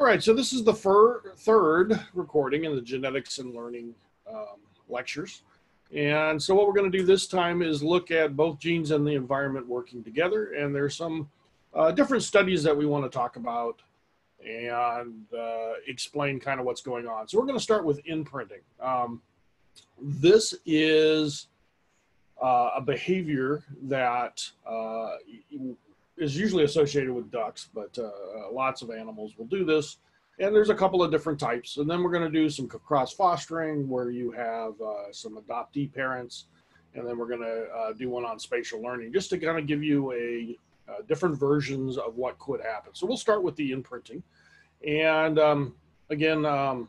All right, so this is the fir- third recording in the genetics and learning um, lectures. And so what we're going to do this time is look at both genes and the environment working together. And there's some uh, different studies that we want to talk about and uh, explain kind of what's going on. So we're going to start with imprinting. Um, this is uh, a behavior that uh, is usually associated with ducks, but uh, lots of animals will do this. And there's a couple of different types. And then we're going to do some cross fostering where you have uh, some adoptee parents. And then we're going to uh, do one on spatial learning just to kind of give you a uh, different versions of what could happen. So we'll start with the imprinting. And um, again, um,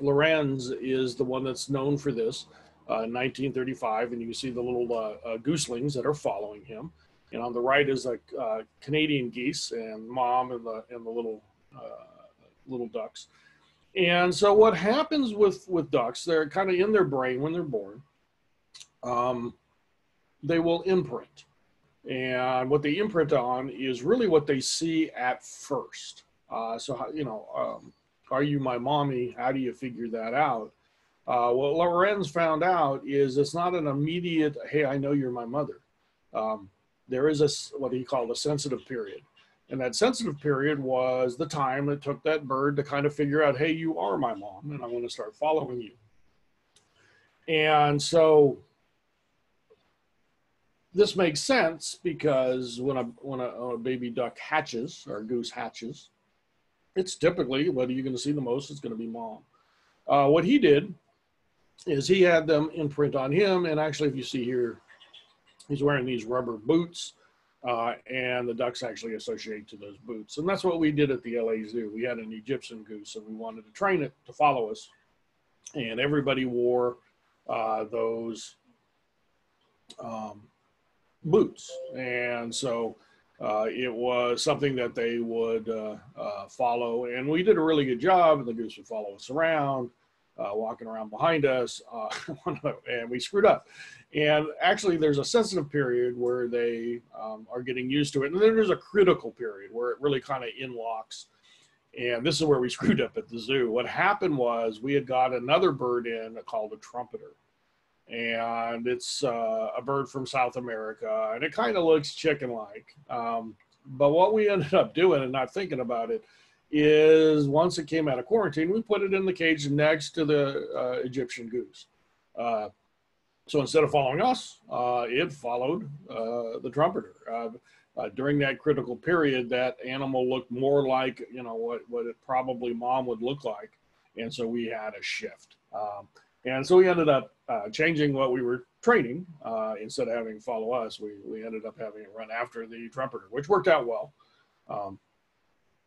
Lorenz is the one that's known for this. Uh, 1935, and you see the little uh, uh, gooselings that are following him. And on the right is a uh, Canadian geese and mom and the and the little uh, little ducks. And so what happens with with ducks? They're kind of in their brain when they're born. Um, they will imprint, and what they imprint on is really what they see at first. Uh, so how, you know, um, are you my mommy? How do you figure that out? Uh, what Lorenz found out is it's not an immediate, hey, I know you're my mother. Um, there is a what he called a sensitive period. And that sensitive period was the time it took that bird to kind of figure out, hey, you are my mom, and I want to start following you. And so this makes sense because when a when a, a baby duck hatches or goose hatches, it's typically whether you're going to see the most, it's going to be mom. Uh, what he did is he had them imprint on him, and actually, if you see here, he's wearing these rubber boots, uh, and the ducks actually associate to those boots. And that's what we did at the LA Zoo. We had an Egyptian goose, and we wanted to train it to follow us. And everybody wore uh, those um, boots. And so uh, it was something that they would uh, uh, follow. And we did a really good job, and the goose would follow us around uh, walking around behind us, uh, and we screwed up. And actually, there's a sensitive period where they um, are getting used to it, and then there's a critical period where it really kind of inlocks. And this is where we screwed up at the zoo. What happened was we had got another bird in called a trumpeter, and it's uh, a bird from South America, and it kind of looks chicken-like. Um, but what we ended up doing, and not thinking about it, is once it came out of quarantine, we put it in the cage next to the uh, Egyptian goose. Uh, so instead of following us, uh, it followed uh, the trumpeter. Uh, uh, during that critical period, that animal looked more like, you know, what, what it probably mom would look like. And so we had a shift. Um, and so we ended up changing what we were training. instead of having follow us, we, we ended up having it run after the trumpeter, which worked out well. Um,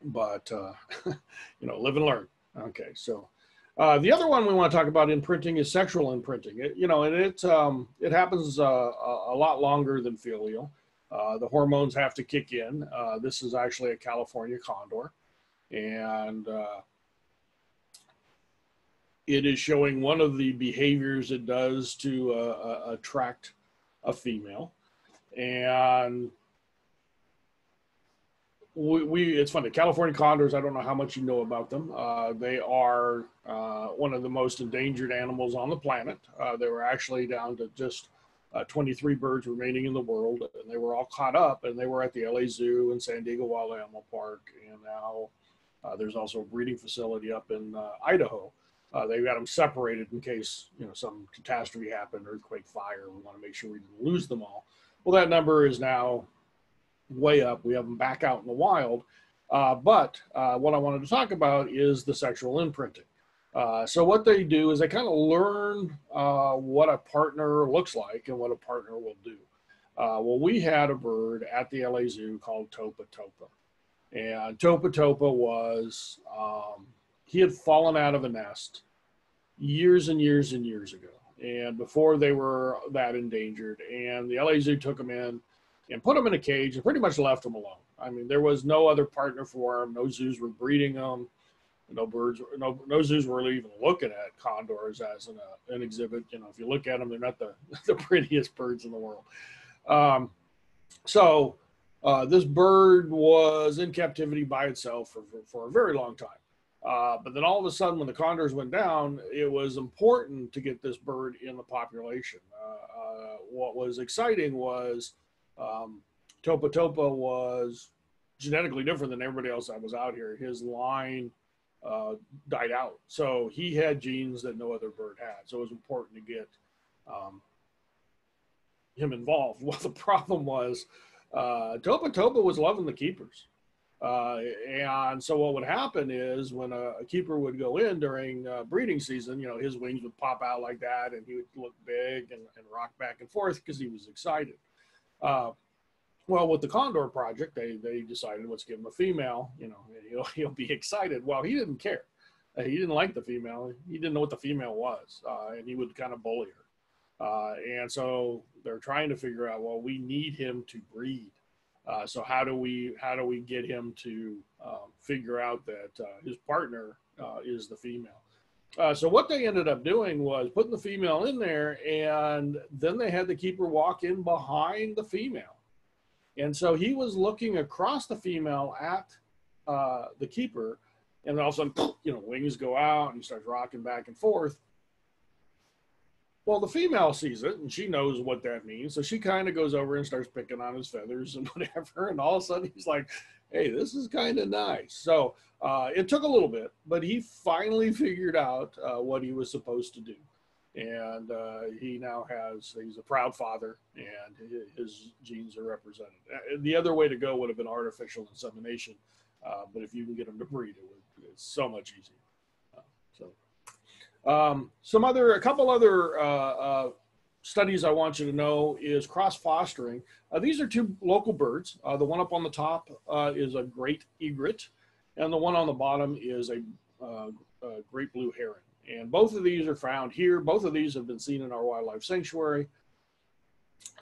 but uh, you know, live and learn. Okay, so uh, the other one we want to talk about imprinting is sexual imprinting. It, you know, and it um, it happens uh, a, lot longer than filial. Uh, the hormones have to kick in. Uh, this is actually a California condor, and uh, it is showing one of the behaviors it does to attract a female, and we, we, it's funny. California condors i don't know how much you know about them. Uh, they are uh, one of the most endangered animals on the planet. Uh, they were actually down to just uh, 23 birds remaining in the world and they were all caught up and they were at the la zoo and san diego wild animal park and now uh, there's also a breeding facility up in uh, idaho. They've got them separated in case you know some catastrophe happened earthquake fire we want to make sure we didn't lose them all. Well that number is now way up. We have them back out in the wild. Uh, but uh, what I wanted to talk about is the sexual imprinting. Uh, so what they do is they kind of learn uh, what a partner looks like and what a partner will do. Uh, well, we had a bird at the LA Zoo called Topa Topa. And Topa Topa was, um, he had fallen out of a nest years and years and years ago. And before they were that endangered. And the LA Zoo took him in and put them in a cage and pretty much left them alone. I mean, there was no other partner for them. No zoos were breeding them. No birds, no, no zoos were even looking at condors as an, uh, an exhibit. You know, if you look at them, they're not the, the prettiest birds in the world. Um, so Uh, this bird was in captivity by itself for, for, for a very long time. Uh, but then all of a sudden, when the condors went down, it was important to get this bird in the population. Uh, uh what was exciting was um, Topa Topa was genetically different than everybody else that was out here. His line uh, died out. So he had genes that no other bird had. So it was important to get um, him involved. Well, the problem was uh, Topa Topa was loving the keepers. Uh, and so what would happen is when a, a keeper would go in during uh, breeding season, you know, his wings would pop out like that and he would look big and, and rock back and forth because he was excited. Uh, well, with the Condor project, they, they decided let's give him a female, you know, he'll, he'll be excited. Well, he didn't care. Uh, he didn't like the female. He didn't know what the female was. Uh, and he would kind of bully her. Uh, and so they're trying to figure out, well, we need him to breed. So how do we how do we get him to um, figure out that his partner is the female? Uh, so what they ended up doing was putting the female in there, and then they had the keeper walk in behind the female, and so he was looking across the female at uh, the keeper, and then all of a sudden, you know, wings go out and he starts rocking back and forth, well, the female sees it and she knows what that means. So she kind of goes over and starts picking on his feathers and whatever. And all of a sudden he's like, hey, this is kind of nice. So uh, it took a little bit, but he finally figured out uh, what he was supposed to do. And uh, he now has, he's a proud father and his genes are represented. Uh, the other way to go would have been artificial insemination. Uh, but if you can get them to breed, it would, it's so much easier. Um, some other, a couple other uh, uh, studies I want you to know is cross fostering. Uh, these are two local birds. Uh, the one up on the top uh, is a great egret, and the one on the bottom is a, uh, a, great blue heron. And both of these are found here. Both of these have been seen in our wildlife sanctuary.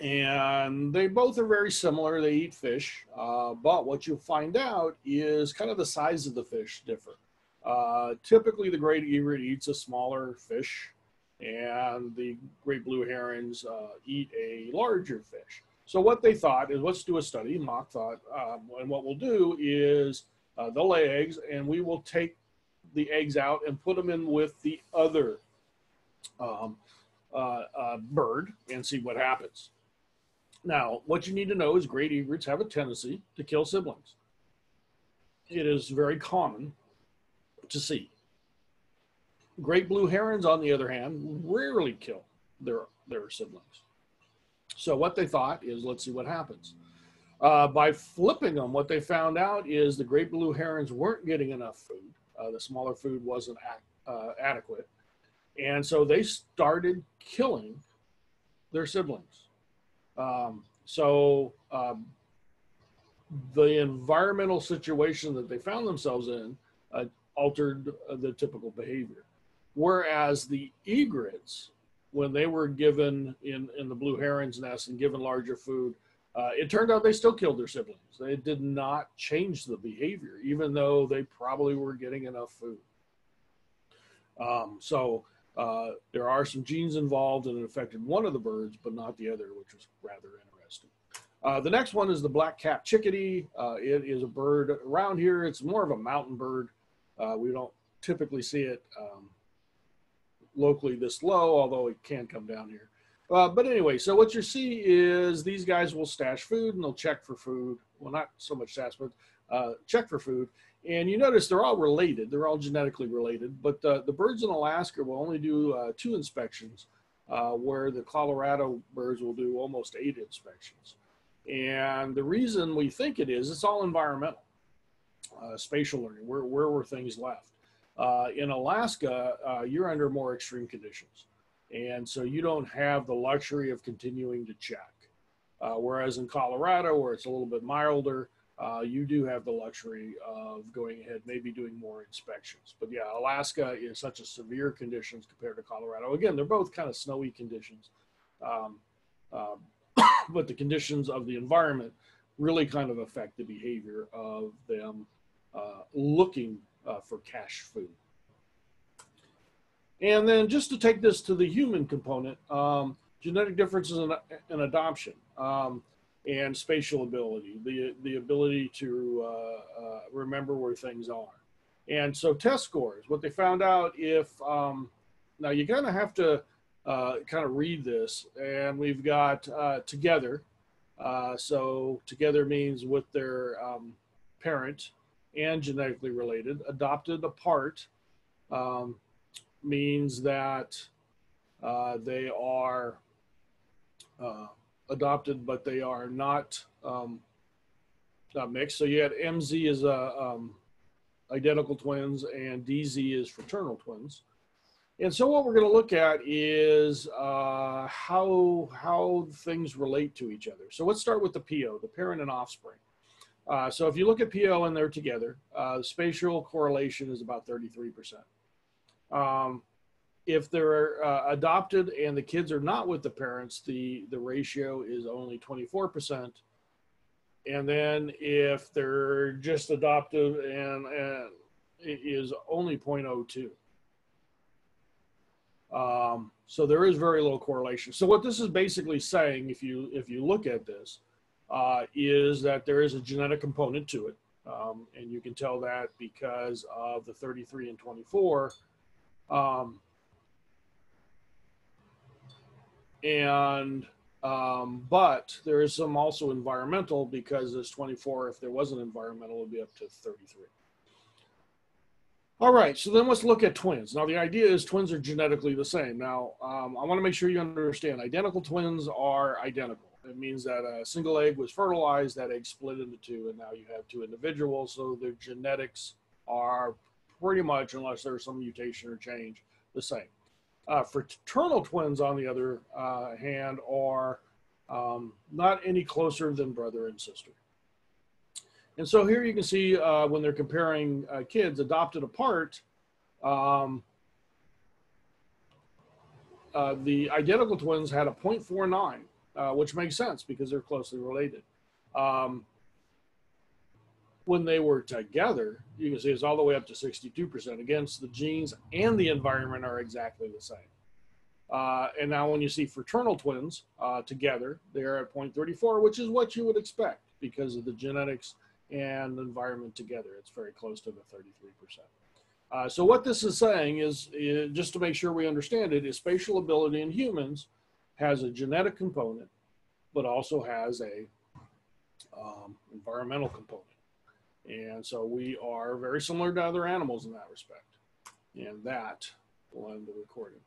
And they both are very similar. They eat fish, but what you'll find out is kind of the size of the fish differ. Uh, typically, the great egret eats a smaller fish, and the great blue herons uh, eat a larger fish. So what they thought is, let's do a study. Mock thought, um, and what we'll do is uh, they'll lay eggs, and we will take the eggs out and put them in with the other um, uh, uh, bird and see what happens. Now, what you need to know is great egrets have a tendency to kill siblings. It is very common to see. Great blue herons, on the other hand, rarely kill their, their siblings. So what they thought is, let's see what happens. Uh, by flipping them, what they found out is the great blue herons weren't getting enough food. Uh, the smaller food wasn't uh, adequate. And so they started killing their siblings. Um, so um, the environmental situation that they found themselves in uh, altered uh, the typical behavior. Whereas the egrets, when they were given in, in the blue heron's nest and given larger food, uh, it turned out they still killed their siblings. They did not change the behavior, even though they probably were getting enough food. Um, so uh, there are some genes involved and it affected one of the birds, but not the other, which was rather interesting. Uh, the next one is the black cap chickadee. Uh, it is a bird around here. It's more of a mountain bird. Uh, we don't typically see it um, locally this low, although it can come down here. Uh, but anyway, so what you see is these guys will stash food and they'll check for food. Well, not so much stash, but uh, check for food. And you notice they're all related. They're all genetically related. But uh, the birds in Alaska will only do uh, two inspections, uh, where the Colorado birds will do almost eight inspections. And the reason we think it is, it's all environmental uh, spatial learning. Where, where were things left? Uh, in Alaska, uh, you're under more extreme conditions. And so you don't have the luxury of continuing to check. Uh, whereas in Colorado, where it's a little bit milder, uh, you do have the luxury of going ahead, maybe doing more inspections. But yeah, Alaska is such a severe conditions compared to Colorado. Again, they're both kind of snowy conditions. Um, um, but the conditions of the environment really kind of affect the behavior of them uh, looking uh, for cache food. And then just to take this to the human component, um, genetic differences in, in adoption. Um, and spatial ability, the, the ability to uh, uh, remember where things are. And so test scores, what they found out if, um, now you kind gonna have to uh, kind of read this and we've got uh, together. Uh, so together means with their um, parent and genetically related. Adopted apart um, means that uh, they are uh, adopted, but they are not um, not mixed. So you had MZ is a um, identical twins, and DZ is fraternal twins. And so what we're going to look at is uh, how how things relate to each other. So let's start with the PO, the parent and offspring. Uh, so if you look at PO and they're together, uh, spatial correlation is about 33%. Um, if they're uh, adopted and the kids are not with the parents, the, the ratio is only 24%. And then if they're just adopted and, and it is only 0.02. Um, so there is very low correlation. So what this is basically saying, if you if you look at this, uh, is that there is a genetic component to it, um, and you can tell that because of the 33 and 24. Um, and um, but there is some also environmental because this 24, if there wasn't environmental, it would be up to 33. All right, so then let's look at twins. Now, the idea is twins are genetically the same. Now, um, I want to make sure you understand identical twins are identical. It means that a single egg was fertilized, that egg split into two, and now you have two individuals. So their genetics are pretty much, unless there's some mutation or change, the same. Uh, fraternal twins, on the other uh, hand, are um, not any closer than brother and sister. And so here you can see uh, when they're comparing uh, kids adopted apart, um, uh, the identical twins had a 0.49, uh, which makes sense because they're closely related. Um, when they were together, you can see it's all the way up to 62%. Against the genes and the environment are exactly the same. Uh, and now when you see fraternal twins uh, together, they're at 0.34, which is what you would expect because of the genetics and environment together. It's very close to the 33%. Uh, so what this is saying is, is, just to make sure we understand it, is spatial ability in humans has a genetic component, but also has a um, environmental component. And so we are very similar to other animals in that respect. And that will end the recording.